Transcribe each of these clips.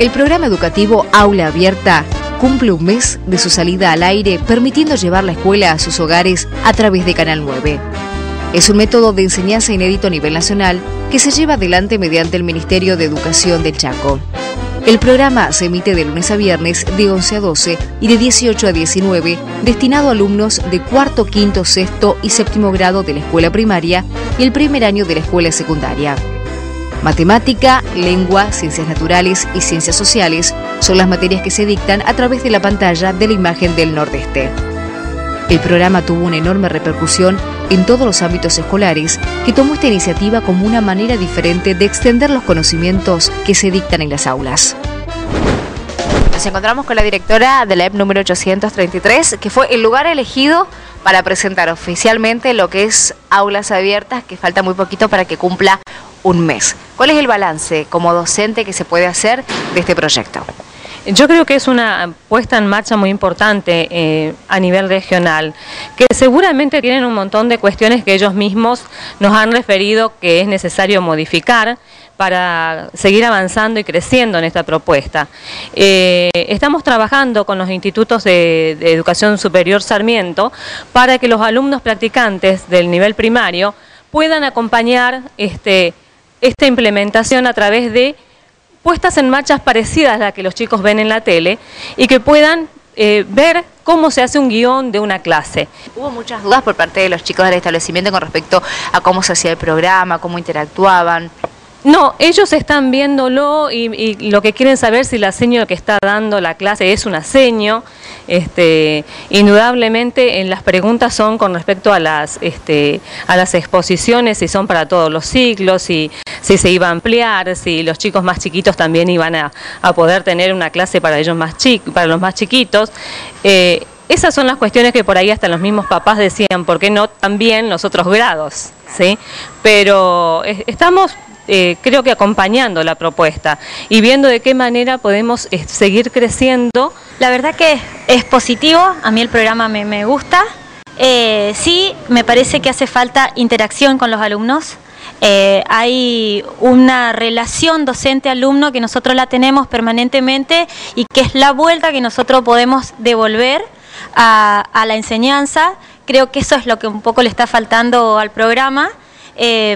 El programa educativo Aula Abierta cumple un mes de su salida al aire, permitiendo llevar la escuela a sus hogares a través de Canal 9. Es un método de enseñanza inédito a nivel nacional que se lleva adelante mediante el Ministerio de Educación del Chaco. El programa se emite de lunes a viernes de 11 a 12 y de 18 a 19, destinado a alumnos de cuarto, quinto, sexto y séptimo grado de la escuela primaria y el primer año de la escuela secundaria. Matemática, lengua, ciencias naturales y ciencias sociales son las materias que se dictan a través de la pantalla de la imagen del Nordeste. El programa tuvo una enorme repercusión en todos los ámbitos escolares, que tomó esta iniciativa como una manera diferente de extender los conocimientos que se dictan en las aulas. Nos encontramos con la directora de la EP número 833, que fue el lugar elegido para presentar oficialmente lo que es Aulas Abiertas, que falta muy poquito para que cumpla un mes. ¿Cuál es el balance como docente que se puede hacer de este proyecto? Yo creo que es una puesta en marcha muy importante eh, a nivel regional, que seguramente tienen un montón de cuestiones que ellos mismos nos han referido que es necesario modificar para seguir avanzando y creciendo en esta propuesta. Eh, estamos trabajando con los institutos de, de educación superior Sarmiento para que los alumnos practicantes del nivel primario puedan acompañar este, esta implementación a través de puestas en marchas parecidas a las que los chicos ven en la tele y que puedan eh, ver cómo se hace un guion de una clase. Hubo muchas dudas por parte de los chicos del establecimiento con respecto a cómo se hacía el programa, cómo interactuaban. No, ellos están viéndolo y, lo que quieren saber si la seño que está dando la clase es una seño. Este, indudablemente en las preguntas son con respecto a las, este, a las exposiciones, si son para todos los ciclos, si, si se iba a ampliar, si los chicos más chiquitos también iban a, poder tener una clase para ellos más para los más chiquitos. Eh, esas son las cuestiones que por ahí hasta los mismos papás decían, ¿por qué no también los otros grados? ¿Sí? Pero estamos eh, creo que acompañando la propuesta y viendo de qué manera podemos eh, seguir creciendo. La verdad que es positivo, a mí el programa me, gusta. Eh, sí, me parece que hace falta interacción con los alumnos. hay una relación docente-alumno que nosotros la tenemos permanentemente y que es la vuelta que nosotros podemos devolver a, la enseñanza. Creo que eso es lo que un poco le está faltando al programa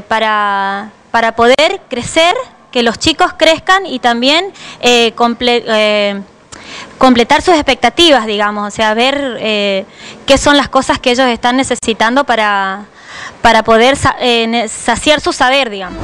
para, para poder crecer, que los chicos crezcan y también eh, eh, completar sus expectativas, digamos, o sea, ver eh, qué son las cosas que ellos están necesitando para, para poder saciar su saber, digamos.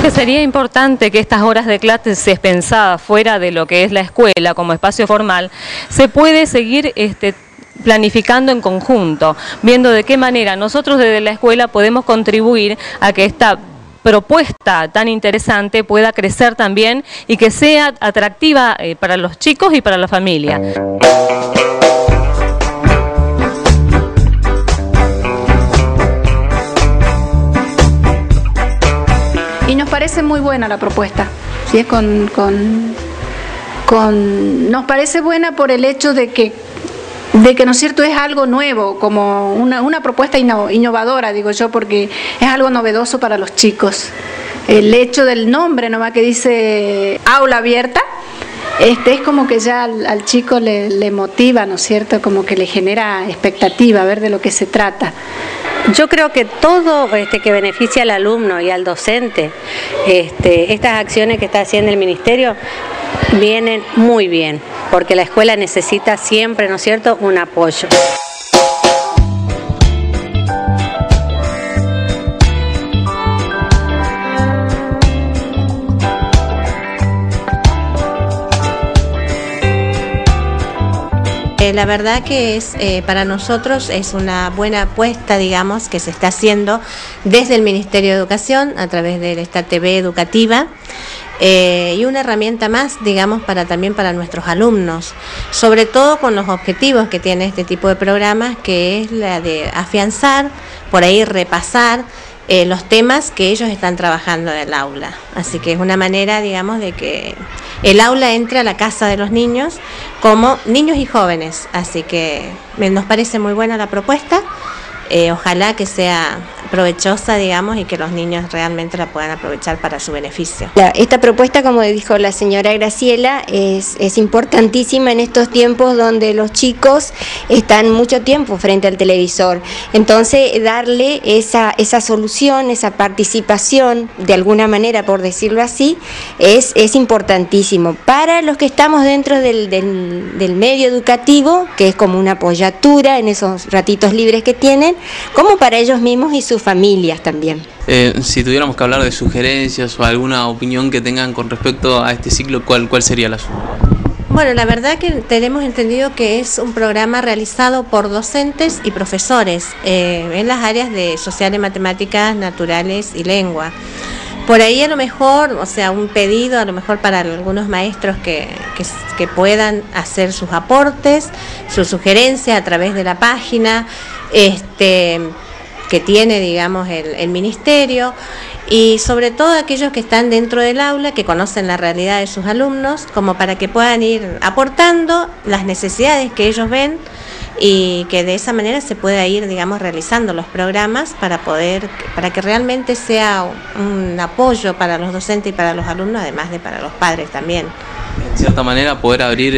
Que sería importante que estas horas de clases pensadas fuera de lo que es la escuela como espacio formal, se puede seguir este, planificando en conjunto, viendo de qué manera nosotros desde la escuela podemos contribuir a que esta propuesta tan interesante pueda crecer también y que sea atractiva eh, para los chicos y para la familia. Y nos parece muy buena la propuesta, ¿sí? con, con, con, nos parece buena por el hecho de que de que no es cierto es algo nuevo, como una, una propuesta innovadora, digo yo, porque es algo novedoso para los chicos. El hecho del nombre nomás que dice aula abierta, este es como que ya al, chico le, motiva, ¿no es cierto? Como que le genera expectativa, ver de lo que se trata. Yo creo que todo este, que beneficia al alumno y al docente, este, estas acciones que está haciendo el Ministerio, vienen muy bien, porque la escuela necesita siempre, ¿no es cierto?, un apoyo. La verdad que es eh, para nosotros es una buena apuesta, digamos, que se está haciendo desde el Ministerio de Educación a través de esta TV educativa. Eh, y una herramienta más, digamos, para también para nuestros alumnos, sobre todo con los objetivos que tiene este tipo de programas, que es la de afianzar, por ahí repasar los temas que ellos están trabajando en el aula. Así que es una manera, digamos, de que el aula entre a la casa de los niños como niños y jóvenes. Así que nos parece muy buena la propuesta. Eh, ojalá que sea provechosa, digamos, y que los niños realmente la puedan aprovechar para su beneficio. esta propuesta, como dijo la señora Graciela, es, es importantísima en estos tiempos donde los chicos están mucho tiempo frente al televisor. Entonces, darle esa, esa solución, esa participación, de alguna manera, por decirlo así, es, es importantísimo. Para los que estamos dentro del, del medio educativo, que es como una apoyatura en esos ratitos libres que tienen, como para ellos mismos y sus familias también. Eh, si tuviéramos que hablar de sugerencias o alguna opinión que tengan con respecto a este ciclo, ¿cuál, cuál sería la suya? Bueno, la verdad que tenemos entendido que es un programa realizado por docentes y profesores eh, en las áreas de sociales, matemáticas, naturales y lengua. Por ahí a lo mejor, o sea, un pedido a lo mejor para algunos maestros que, que, puedan hacer sus aportes, sus sugerencias a través de la página. Este, que tiene, digamos, el, ministerio y sobre todo aquellos que están dentro del aula, que conocen la realidad de sus alumnos, como para que puedan ir aportando las necesidades que ellos ven y que de esa manera se pueda ir, digamos, realizando los programas para poder, para que realmente sea un apoyo para los docentes y para los alumnos, además de para los padres también en cierta manera poder abrir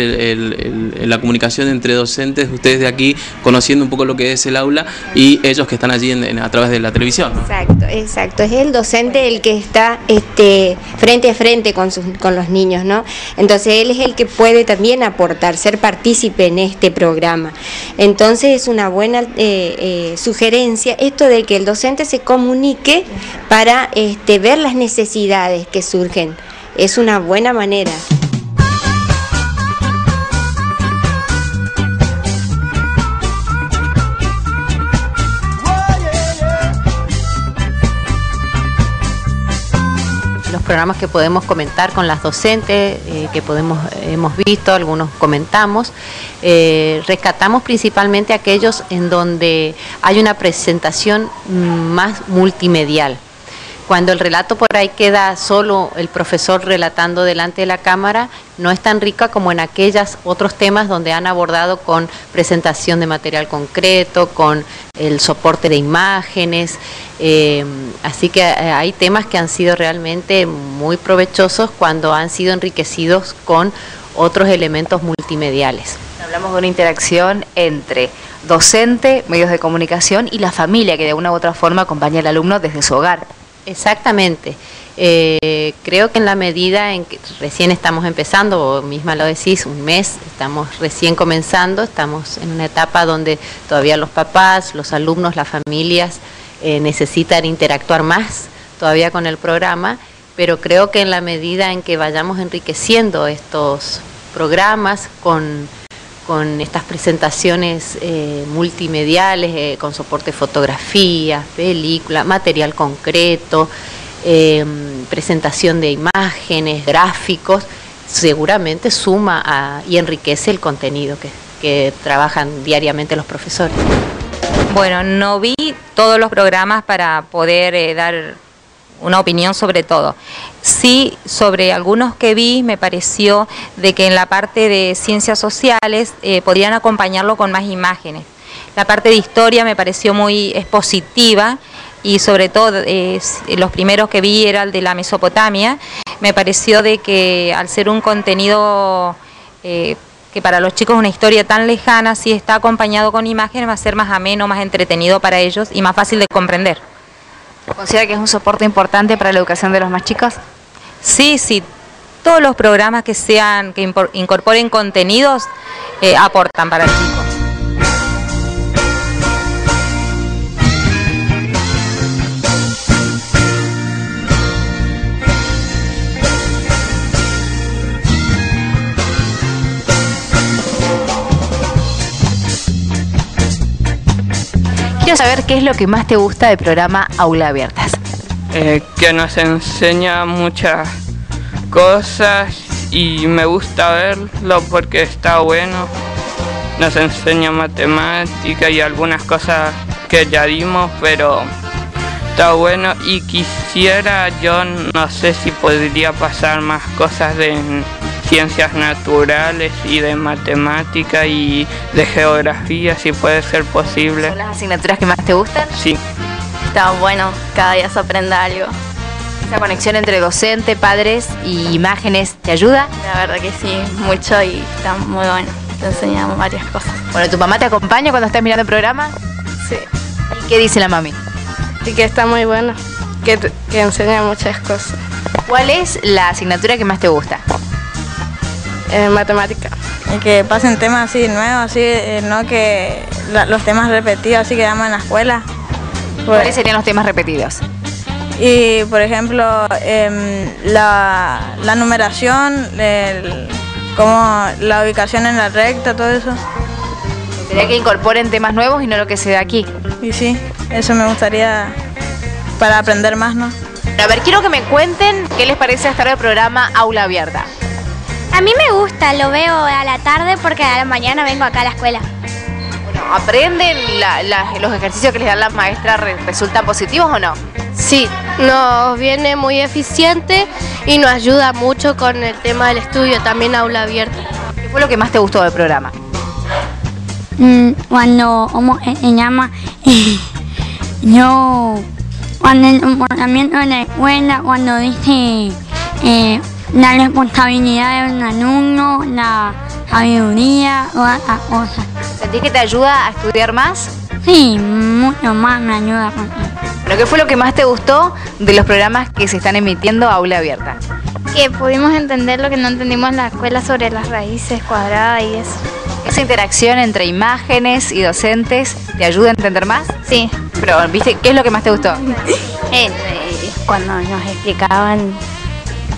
la comunicación entre docentes, ustedes de aquí, conociendo un poco lo que es el aula y ellos que están allí a través de la televisión. Exacto, exacto. Es el docente el que está este, frente a frente con, sus, con los niños, ¿no? Entonces él es el que puede también aportar, ser partícipe en este programa. Entonces es una buena eh, eh, sugerencia esto de que el docente se comunique para este, ver las necesidades que surgen. Es una buena manera. Programas que podemos comentar con las docentes, eh, que podemos, hemos visto, algunos comentamos. Eh, rescatamos principalmente aquellos en donde hay una presentación más multimedial. Cuando el relato por ahí queda solo el profesor relatando delante de la cámara, no es tan rica como en aquellos otros temas donde han abordado con presentación de material concreto, con el soporte de imágenes. Eh, así que eh, hay temas que han sido realmente muy provechosos cuando han sido enriquecidos con otros elementos multimediales. Hablamos de una interacción entre docente, medios de comunicación y la familia que de una u otra forma acompaña al alumno desde su hogar. Exactamente. Eh, creo que en la medida en que recién estamos empezando, o misma lo decís, un mes, estamos recién comenzando, estamos en una etapa donde todavía los papás, los alumnos, las familias eh, necesitan interactuar más todavía con el programa, pero creo que en la medida en que vayamos enriqueciendo estos programas con con estas presentaciones eh, multimediales, eh, con soporte fotografía, película, material concreto, em, presentación de imágenes, gráficos, seguramente suma y enriquece el contenido que, que trabajan diariamente los profesores. Bueno, no vi todos los programas para poder eh, dar una opinión sobre todo. Sí, sobre algunos que vi me pareció de que en la parte de ciencias sociales eh, podrían acompañarlo con más imágenes. La parte de historia me pareció muy expositiva y sobre todo eh, los primeros que vi era el de la Mesopotamia. Me pareció de que al ser un contenido eh, que para los chicos es una historia tan lejana, si está acompañado con imágenes va a ser más ameno, más entretenido para ellos y más fácil de comprender. ¿Considera que es un soporte importante para la educación de los más chicos? Sí, sí. Todos los programas que sean que incorporen contenidos eh, aportan para el chico. Quiero saber qué es lo que más te gusta del programa Aula Abiertas. Eh, que nos enseña muchas cosas y me gusta verlo porque está bueno. Nos enseña matemática y algunas cosas que ya dimos, pero está bueno y quisiera, yo no sé si podría pasar más cosas de ciencias naturales y de matemática y de geografía, si puede ser posible. ¿Son las asignaturas que más te gustan? Sí. está bueno, cada día se aprende algo. ¿Esa conexión entre docente, padres y imágenes te ayuda? La verdad que sí, mucho y está muy bueno. Te enseñamos varias cosas. Bueno, ¿tu mamá te acompaña cuando estás mirando el programa? Sí. ¿Y qué dice la mami? Y que está muy bueno, que, que enseña muchas cosas. ¿Cuál es la asignatura que más te gusta? Eh, matemática. Y que pasen temas así nuevos, así, eh, no que la- los temas repetidos, así que damos en la escuela. Pues- ¿Cuáles serían los temas repetidos? Y por ejemplo, em, la, la numeración, el, como la ubicación en la recta, todo eso. Sería que incorporen temas nuevos y no lo que se da aquí. Y sí, eso me gustaría para aprender más, ¿no? A ver, quiero que me cuenten qué les parece estar el programa Aula Abierta. A mí me gusta, lo veo a la tarde porque a la mañana vengo acá a la escuela. Bueno, ¿aprenden la- la- los ejercicios que les dan las maestras re- resultan positivos o no? Sí, nos viene muy eficiente y nos ayuda mucho con el tema del estudio, también aula abierta. ¿Qué fue lo que más te gustó del programa? Mm, cuando como se llama yo cuando el comportamiento de la escuela cuando dice eh, la responsabilidad de un alumno la sabiduría todas esas cosas ¿Sentís que te ayuda a estudiar más? sí mucho más me ayuda. Bueno, ¿qué fue lo que más te gustó de los programas que se están emitiendo Aula Abierta? Que pudimos entender lo que no entendimos en la escuela sobre las raíces cuadradas y eso. ¿Esa interacción entre imágenes y docentes te ayuda a entender más? Sí. Pero, ¿viste? ¿Qué es lo que más te gustó? Eh, cuando nos explicaban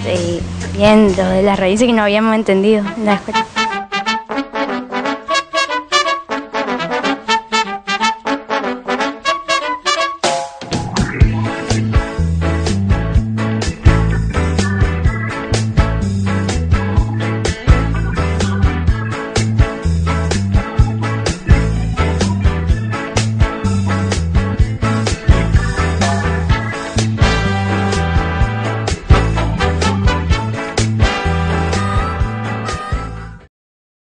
eh, bien de las raíces que no habíamos entendido en la escuela.